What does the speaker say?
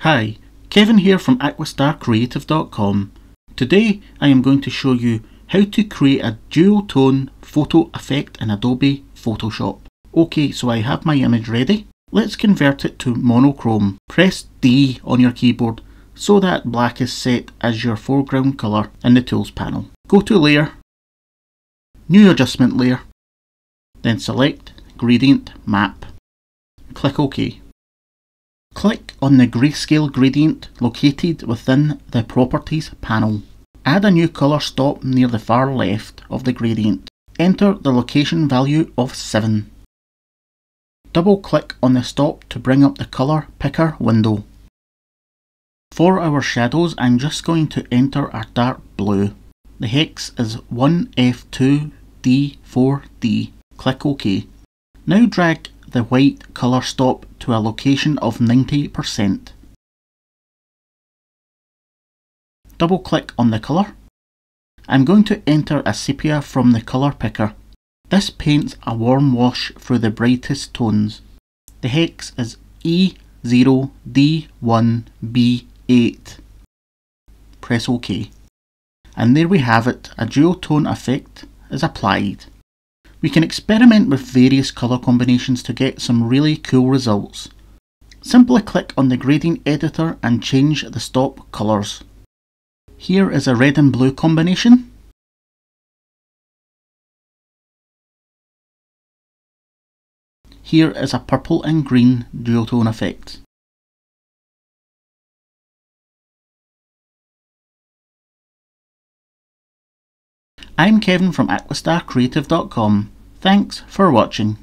Hi, Kevin here from aquastarcreative.com. Today I am going to show you how to create a duotone photo effect in Adobe Photoshop. Okay, so I have my image ready. Let's convert it to monochrome. Press D on your keyboard so that black is set as your foreground colour in the Tools panel. Go to Layer, New Adjustment Layer, then select Gradient Map. Click OK. Click on the grayscale gradient located within the Properties panel. Add a new colour stop near the far left of the gradient. Enter the location value of 7. Double click on the stop to bring up the colour picker window. For our shadows I'm just going to enter a dark blue. The hex is 1F2D4D. Click OK. Now drag the white colour stop to a location of 90%. Double click on the colour. I'm going to enter a sepia from the colour picker. This paints a warm wash through the brightest tones. The hex is E0D1B8. Press OK. And there we have it, a duotone effect is applied. We can experiment with various colour combinations to get some really cool results. Simply click on the gradient editor and change the stop colours. Here is a red and blue combination. Here is a purple and green duotone effect. I'm Kevin from aquastarcreative.com. Thanks for watching.